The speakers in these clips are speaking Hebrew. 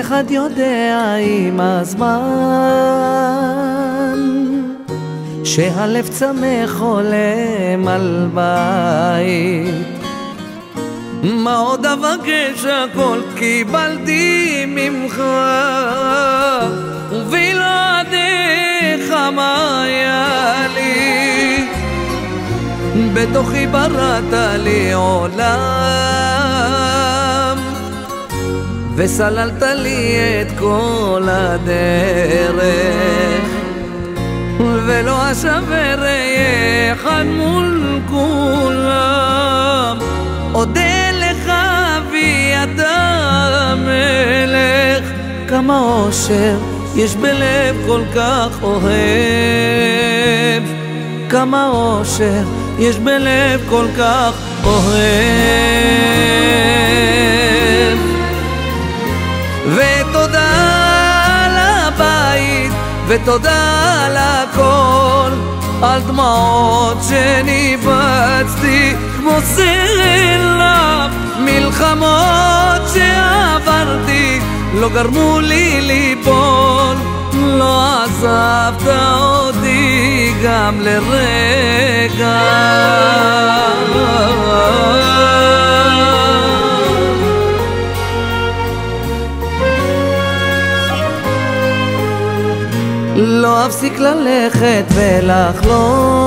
אחד יודע עם הזמן שהלב צמא חולם על בית. מה עוד אבקש? הכל קיבלתי ממך. ובלעדיך מה היה לי? בתוכי בראת לי עולם וסללת לי את כל הדרך. ולא אשבר אחד מול כולם. אודה לך אבי אתה המלך. כמה אושר יש בלב כל כך אוהב. כמה אושר יש בלב כל כך אוהב ותודה על הכל על דמעות שניבצתי כמו סלע מלחמות שעברתי. לא גרמו לי ליפול לא עזבת אותי גם לרגע לא אפסיק ללכת ולחלום.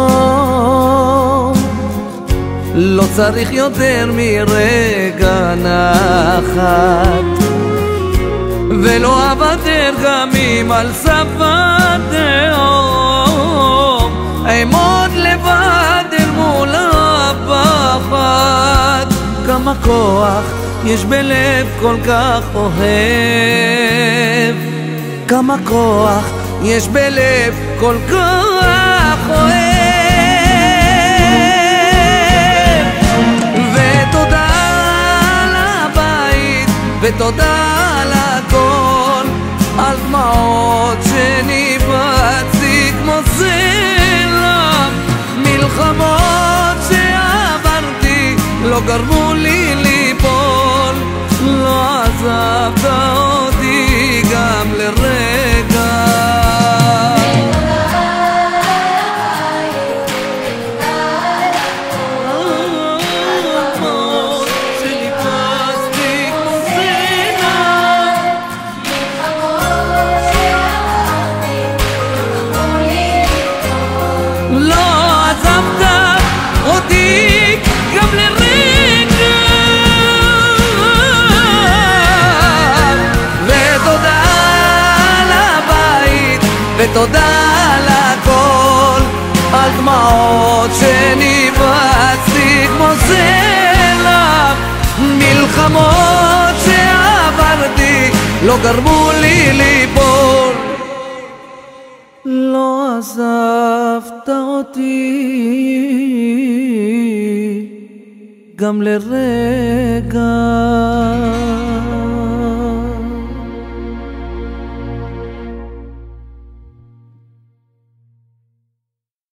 לא צריך יותר מרגע נחת. ולא אוותר גם אם על סף התהום אעמוד לבד אל מול הפחד כמה כוח יש בלב כל כך אוהב. כמה כוח יש בלב כל כך אוהב. ותודה על הבית ותודה על הכל על דמעות שניבצתי כמו סלע מלחמות שעברתי לא גרמו לי ליפול לא עזבת לא ותודה על הכל על דמעות שניבצתי כמו סלע מלחמות שעברתי לא גרמו לי ליפול. לא עזבת אותי גם לרגע